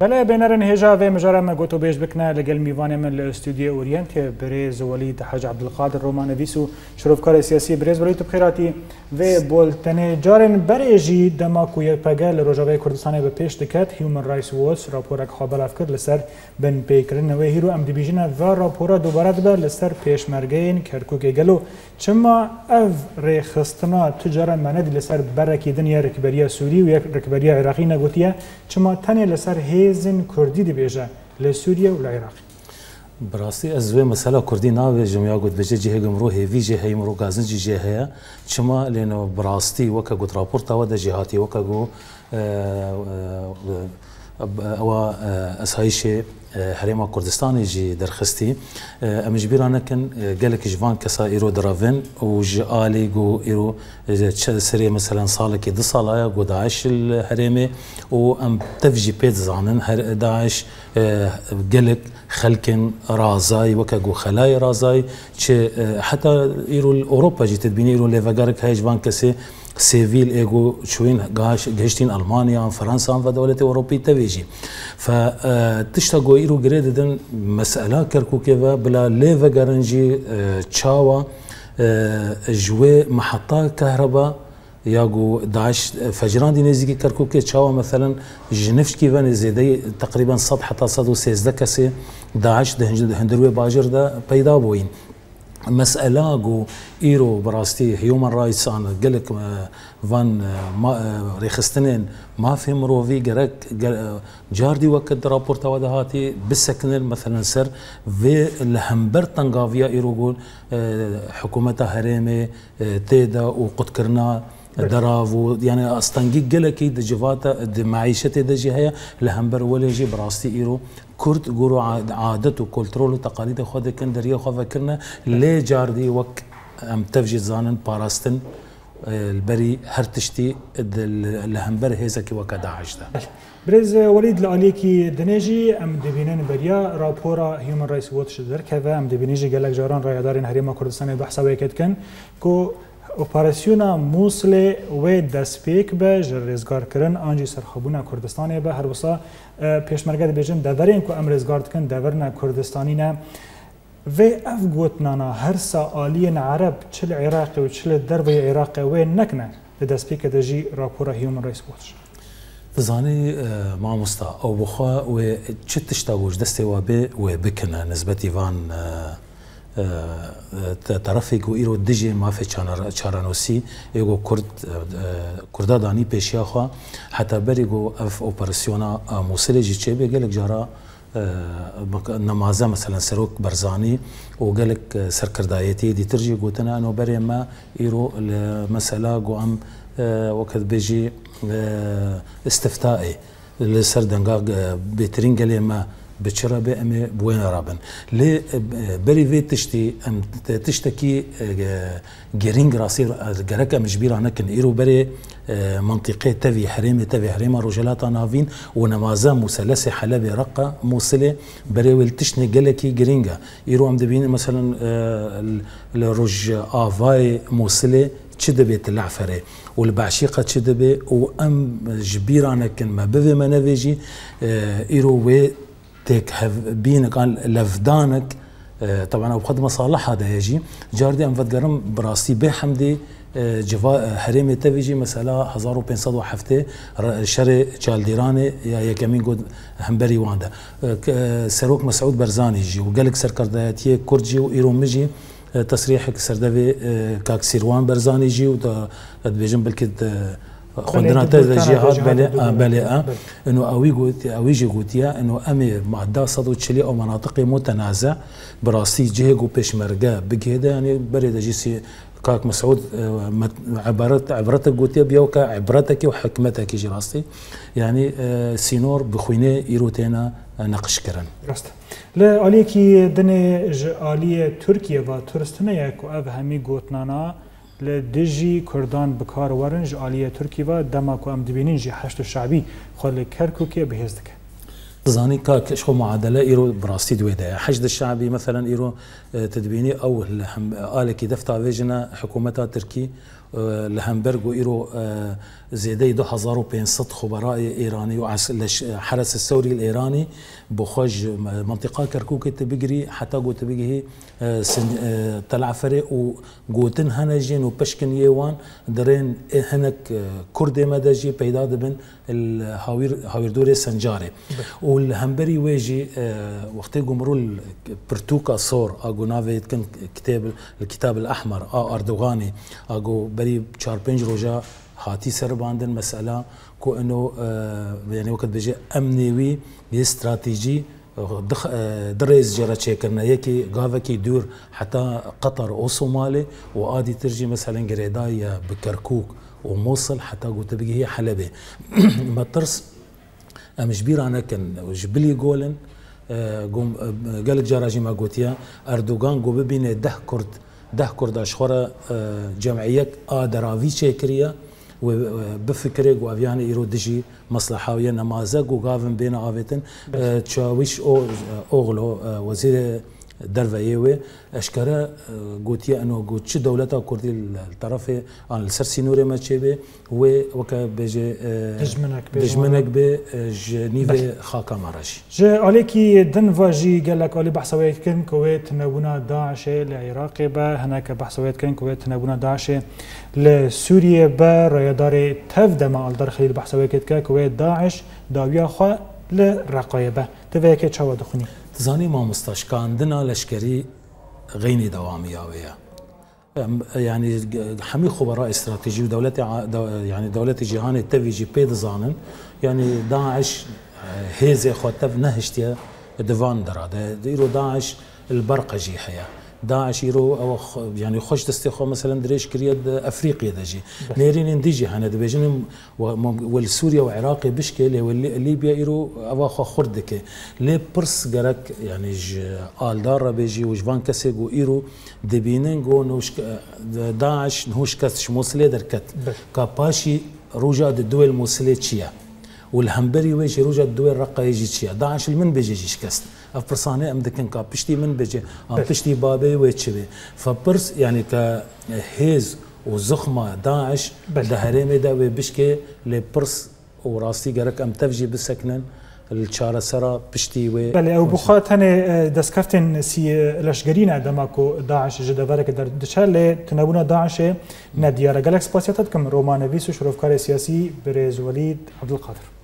بله بینرن هجا و مجرم ما گوتو بیش بکنه لگل میوان من لاستودیو اورینت بریز ولید حاج عبدالقادر رومان ویسو شروفکار سیاسی بریز ولید بخیراتی و بولتنه جارن بریجی دما کوی پگل روجاوی کردستان به پیش دکت هیومن رایس ووتس راپورک خابل افکر لسر بن پیکرن و هیرو ام دیبیجنه و راپورا دوباره دبر لسر پیش مرگین کرکوک گلو. چما اف ریخستنا تجاره مند لسر برکی دنیا رکبریا سوری و یک رکبریا عراقی نگوتیه. چما تنی لسر هیزن hêzên Kurdî dibêje لە سووریە و لە عێراقی براستی ez wê mesela Kurdî navêjim ya gotbêje cihê gimro hêvî jê heyim rogazinî jê heye çima lêne birastî weke got raporta we de jêhatî weke got e, e, أو اسایش هريما كردستان جي درخستي. ام جبيرانا كان قالك جوان كسا إيرو درافين وجالي جو إيرو سري مثلا صالك دي صالايا جو داعش الهريمي وأم تفجي بيت زانن داعش قالك خلكن رازاي وكا جو خلاي رازاي. حتى إيرو اوروبا جي تدبيني إيرو ليفاغارك جوان كسي. سيفيل ايجو شوين جهشتين ألمانيا فرنسا ودولة أوروبية تبيجي. فتشتاقو ايرو جريدن مسألة كركوكيفا بلا ليفا جارنجي تشاوا جوي محطة كهرباء ياغو داعش فجران دي نزيكي كركوكي تشاوا مثلا جنفش كيفان زيدي تقريبا صد حتى صد وسيزده كسي داعش ده هندروي باجر ده بيدا بوين. مسألة جو إيرو براستي هيومن رايتس أنا قلك فان ما ريخستنين ما في مروفي جرك جاردي وقت رابورتا ودهاتي بسكنل مثلا سر في الهمبر تنقافيا إيرو قول حكومتها هريمي تيدا وقد كرنا دراف يعني استنجي جلكي دجفاتا دي معيشتي دجي هي لهمبر ولا جي براستي ايرو كرد جورو عادته كولترول وتقاليد خود كان دريا خو فكرنا لي جاردي وك ام تفجي زانن باراستن البري هرتشتي لهمبر هيزكي وكدا عجدا برز وليد لاليكي دنيجي ام دبينن بريا رابورا هيومن رايتس ووتش در كذا ام دبينيجي قالك جاران رايدارين هريما كردستان بحثا ويكت كان كو اپراسیونا موصل و دسپیک به رزگار کردن آنجی سرخبونا کردستان به هر وسا پیشمرگه بیجن دورین که ام رزگار کن دورنا کردستانی نه و اف گوتنانا هر سالی عرب چل عراق و چل درب عراق و نکنه لدسپیک دجی راپورا هیومن رایس واتش زاني ما مستا او بخوا و چه تشتاوش دستي وابي و بكنا نسبتي فان طرفێک و ئیرۆ دژێ مافێ چارانۆسی ئێگۆ کورد کووردا دانی پێشیاخوا حتا بەرێک و ئەف ئۆپەرسیۆنا مووسلێژی چێبێ گەلێک جارا نەمازە مەسەلەن سەرۆک بەرزانی و گەلک سەرکردایەتی دیترژی گوتنە ئەنۆ بەرێمە ئیرۆ لە مەسەلا گو ئەم وەکەت بێژی استفتاء لەسەر دەنگا بێترین گەلێمە بچرا به ام بوين رابن. لي بري تشتي ام تشتكي جرينج راسي جرك مجبير نكن ايرو بري منطقه تبي حريمه تبي حريمه رجلات نافين ونمازا مثلث حلب رقه موصله. بري ولتشني جلكي جرينجا ايرو ام دبين مثلا الرج افاي موصله چه دبێت لعفرێ و لە باشیقە چه دەبێ و ئەم ژبیرانەکن مە تيك بينك قال لفدانك طبعا أو بخد مصالح هذا يجي. جاردي أم فدقرم براسي بحمدي. جفا حريمي تفيجي 1500 حفته شر جالديراني يا يكمين قد همبري واندا سروك مسعود برزاني جي وقالك سركرداتي كرجي وإيرو مجي تصريحك سردبي كاك سيروان برزاني جي ودبيجن بالكد خوندنا جهات بلا بلا إنه أوي قلت أوي جي قلتيا إنه امي معدا صدو تشلي أو مناطق متنازع براسي جهة بيشمرقه بقيده يعني بريد جيسي كاك مسعود عبارت عبرتك قلت بيوكا عبرتك وحكمتك جراستي يعني سينور بخوينة ايروتينا نقش كرن. راست. لا عليكي دني آلية تركيا و تورستنا يكو أف همي ل دژی کوردان بکار ورنج عالیه ترکی و دما کو ام دبینین جی هشت شعبی خو ل کرکوکی بهز دکه زاني كاك شو معادلة؟ إيرو براستي دويدا حشد الشعبي مثلا إيرو تدبيني أو آلكي دفتا فيجنا حكومتها تركي لهمبرغ وإيرو زيدي 2500 خبراء إيراني وحرس الثوري الإيراني بخوج منطقة كركوك تبقري حتى قوت بقيه طلع فريق وقوتن هنجين وبشكن يوان درين هنك كردي مدجي بيدا دبن الهاوير هاوير دوري سنجاري والهمبري ويجي وقت قمرو برتوكا صور أقو نافي كان كتاب الكتاب الأحمر ا أردوغاني. أقو بري چار پنج روجا هاتی سر باندن مسئلة. کو انه يعني وقت بيجي امنيوي استراتيجي دريز جرى تشيكرنا يكي غافكي دور حتى قطر أو صومالي وادي ترجي مثلا قريدايا بكركوك وموصل حتى قلت هي حلبة. ما ترس مش بير أنا كان جبلي جولن قوم قالت جراجي ما قلت أردوغان قو ببينة ده كرد ده كرد أشخورة جمعية ادرافي تشيكريا وبفكرك وافيان إيرو دجي مصلحة ويا نمازق وقافن بين عافتن تشاويش أوغلو وزير درفيوي اشكرا قوتي انه قوت شو دولتا كردي الطرف عن السرسي نوري ما تشيبي و وكا بيجي دجمنك دجمنك بي جنيفي خاكا ماراشي جي عليكي دن فاجي قال لك علي بحثويت كن كويت نبونا داعش لعراق با هناك بحثويت كن كويت نبونا داعش لسوريا با رايداري مع الدار خليل بحثويت كا كويت داعش داويا خوا لرقايبه تفيكي تشاو دخوني زاني ما مستشكاندنا لشكري غيني دوامية يعني حمي خبراء استراتيجي ودولتي يعني دولتي جيهاني تفي جي بيد زانن يعني داعش هيزي خوتف نهشتيا دفان درا ديرو داعش البرقة جي حياه داعش يرو أو يعني خوش تستخو مثلا دريش كريد أفريقيا دجي نيرين انديجي هنا دبيجن والسوريا وعراقي بشكل ليبيا يرو أو خو خردك. لي برس جرك يعني ج آل دار بيجي وجفان كسيق وإيرو دبينن جو نوش داعش نهوش كس موصلي دركت. كاباشي روجا الدول موصلي تشيا والهمبري ويجي روجا الدول رقا يجي تشيا داعش المن بيجي شكست. اف پرسانه ام دکن که پشتی من بجه ام پشتی بابه و چوه فپرس یعنی که هیز و زخمه داعش ده هرمه ده و بشکه لپرس و راستی گرک ام تفجی بسکنن الچاره سره پشتي و بله او بخوا تنه دسکفتن سي لشگرينه دماکو داعش جده ورک در دشل تنبونه داعش ندیاره گلکس پاسیتت کم رومانوی سو شروفکار سیاسی بریز ولید عبدالقادر